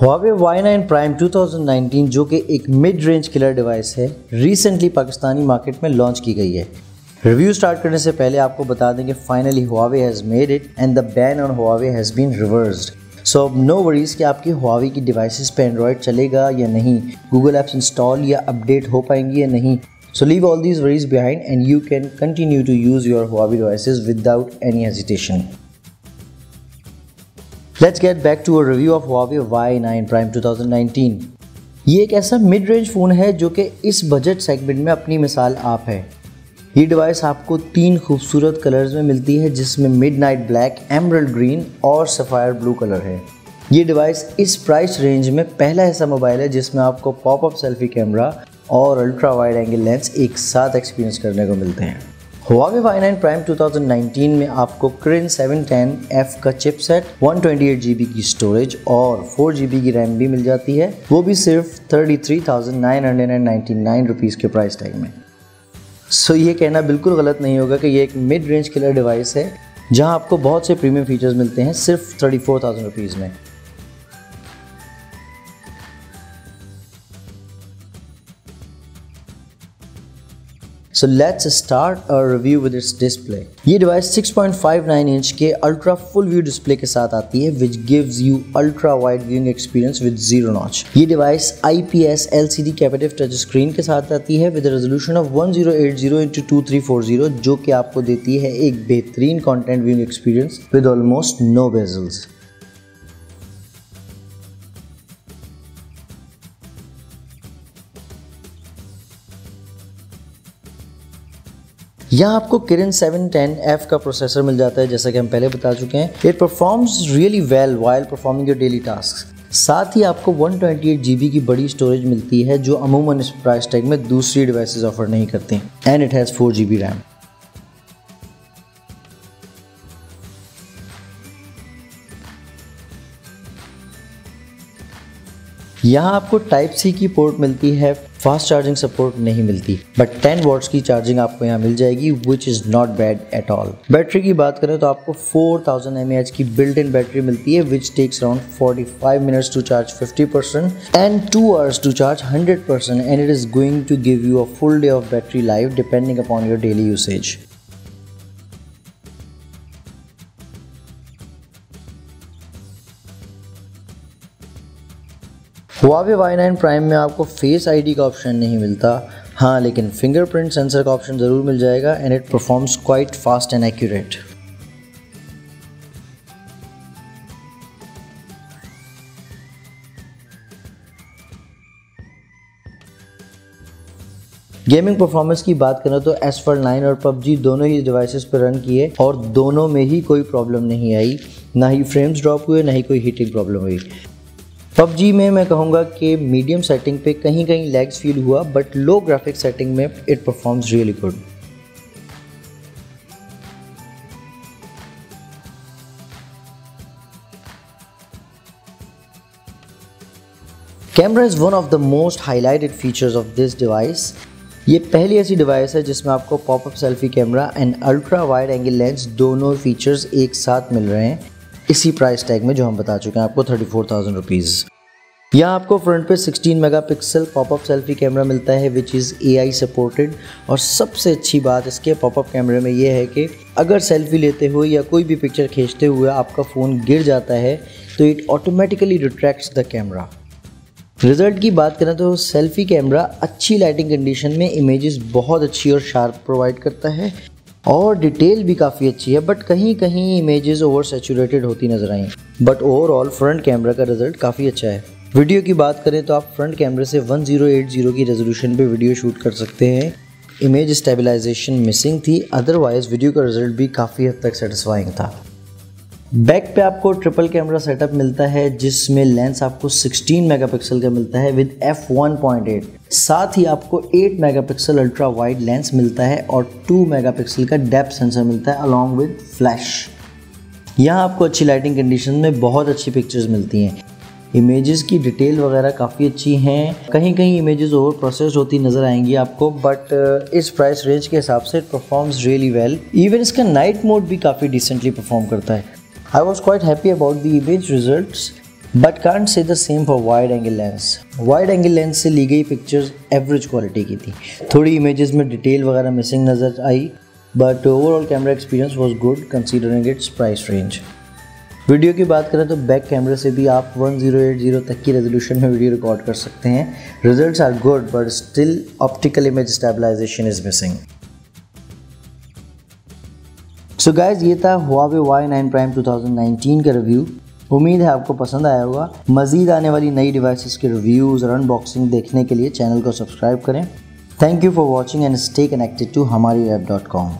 Huawei Y9 Prime 2019 जो कि एक मिड रेंज किलर डिवाइस है रिसेंटली पाकिस्तानी मार्केट में लॉन्च की गई है। रिव्यू स्टार्ट करने से पहले आपको बता दें कि finally Huawei has made it and the ban on Huawei has been reversed so अब नो वरीज कि आपकी Huawei की डिवाइसेस पे एंड्रॉयड चलेगा या नहीं गूगल ऐप्स इंस्टॉल या अपडेट हो पाएँगी या नहीं। So, leave all these worries behind and you can continue to use your Huawei devices without any hesitation. Let's get back to a review of Huawei Y9 Prime 2019. ये एक ऐसा mid range phone है जो कि इस budget segment में अपनी मिसाल आप है। ये डिवाइस आपको तीन खूबसूरत कलर्स में मिलती है, जिसमें midnight black emerald green और सफ़ायर ब्लू कलर है। ये डिवाइस इस प्राइस रेंज में पहला ऐसा मोबाइल है जिसमें आपको पॉपअप सेल्फी कैमरा और अल्ट्रा वाइड एंगल लेंस एक साथ एक्सपीरियंस करने को मिलते हैं। Huawei Y9 Prime 2019 में आपको Kirin 710F का चिपसेट 128GB की स्टोरेज और 4GB की रैम भी मिल जाती है। वो भी सिर्फ़ 33,999 रुपीस के प्राइस टैग में। सो so, ये कहना बिल्कुल गलत नहीं होगा कि ये एक मिड रेंज किलर डिवाइस है जहाँ आपको बहुत से प्रीमियम फीचर्स मिलते हैं सिर्फ़ थर्टी फोर थाउज़ेंड रुपीज़ में। So let's start a review with its display ये डिवाइस 6.59 इंच के अल्ट्रा फुल व्यू डिस्प्ले के साथ आती है which gives you ultra wide viewing experience with zero notch ये device IPS LCD capacitive touch screen के साथ आती है विद रेजोल्यूशन ऑफ़ 1080 into 2340 जो कि आपको देती है एक बेहतरीन content viewing experience with almost no bezels यहाँ आपको किरण 710F का प्रोसेसर मिल जाता है, जैसा कि हम पहले बता चुके हैं। It performs really well while performing your daily task साथ ही आपको 128 GB की बड़ी स्टोरेज मिलती है, जो अमूमन इस प्राइस टैग में दूसरी डिवाइसेस ऑफ़र नहीं करते। And it has 4 GB RAM यहाँ आपको टाइप सी की पोर्ट मिलती है फास्ट चार्जिंग सपोर्ट नहीं मिलती बट टेन वॉट्स की चार्जिंग आपको यहाँ मिल जाएगी which is not bad at all battery की बात करें तो आपको फोर थाउज़ेंड एम एच की बिल्ट इन बैटरी मिलती है which takes around 45 minutes to charge 50 percent and two hours to charge 100 percent and it is going to give you a full day of battery life depending upon your daily usage Huawei Y9 prime में आपको face ID का option नहीं मिलता। हाँ लेकिन fingerprint sensor का option ज़रूर मिल जाएगा and it performs quite fast and accurate gaming performance की बात करें तो एस फॉर नाइन और पबजी दोनों ही डिवाइसेस पर रन किए और दोनों में ही कोई प्रॉब्लम नहीं आई। ना ही फ्रेम्स ड्रॉप हुए, ना ही कोई हीटिंग प्रॉब्लम हुई। पबजी में मैं कहूँगा कि मीडियम सेटिंग पे कहीं कहीं लैग्स फील हुआ बट लो ग्राफिक सेटिंग में it performs really good camera is one of the most highlighted features of this device ये पहली ऐसी डिवाइस है जिसमें आपको popup selfie camera and ultra wide angle lens दोनों फीचर्स एक साथ मिल रहे हैं। इसी प्राइस टैग में जो हम बता चुके हैं आपको थर्टी फोर थाउज़ेंड रुपीज़ यहाँ आपको फ्रंट पे 16 मेगापिक्सल पॉपअप सेल्फी कैमरा मिलता है विच इज़ एआई सपोर्टेड और सबसे अच्छी बात इसके पॉपअप कैमरे में ये है कि अगर सेल्फी लेते हुए या कोई भी पिक्चर खींचते हुए आपका फ़ोन गिर जाता है तो it automatically retracts the camera result की बात करें तो सेल्फी कैमरा अच्छी लाइटिंग कंडीशन में इमेजेस बहुत अच्छी और शार्प प्रोवाइड करता है। और डिटेल भी काफ़ी अच्छी है बट कहीं कहीं इमेजेस ओवर सेचूरेटेड होती नज़र आई। बट ओवरऑल फ्रंट कैमरा का रिज़ल्ट काफ़ी अच्छा है। वीडियो की बात करें तो आप फ्रंट कैमरे से 1080 की रेजोल्यूशन पे वीडियो शूट कर सकते हैं। इमेज स्टेबलाइजेशन मिसिंग थी अदरवाइज़ वीडियो का रिज़ल्ट भी काफ़ी हद तक सेटिस्फाइंग था। बैक पे आपको ट्रिपल कैमरा सेटअप मिलता है, जिसमें लेंस आपको 16 मेगापिक्सल का मिलता है विद एफ़ 1.8 साथ ही आपको 8 मेगापिक्सल अल्ट्रा वाइड लेंस मिलता है और 2 मेगापिक्सल का डेप्थ सेंसर मिलता है अलॉन्ग विद फ्लैश यहाँ आपको अच्छी लाइटिंग कंडीशन में बहुत अच्छी पिक्चर्स मिलती हैं। इमेजेस की डिटेल वगैरह काफ़ी अच्छी हैं। कहीं कहीं इमेजेस ओवर प्रोसेस होती नज़र आएँगी आपको बट इस प्राइस रेंज के हिसाब से परफॉर्म्स रियली वेल इवन इसका नाइट मोड भी काफ़ी डिसेंटली परफॉर्म करता है। I was quite happy about the image results but can't say the same for wide angle lens wide angle lens से ली गई पिक्चर्स एवरेज क्वालिटी की थी। थोड़ी इमेजेस में डिटेल वगैरह मिसिंग नज़र आई but overall camera experience was good considering its price range video की बात करें तो बैक कैमरे से भी आप 1080 तक की रेजोल्यूशन में वीडियो रिकॉर्ड कर सकते हैं। Results are good but still optical image stabilisation is missing so guys ये था हुआवे वाई नाइन प्राइम 2019 का रिव्यू उम्मीद है आपको पसंद आया होगा। मजीद आने वाली नई डिवाइसेस के रिव्यूज़ और अनबॉक्सिंग देखने के लिए चैनल को सब्सक्राइब करें। Thank you for watching and stay connected to हमारी ऐप डॉट कॉम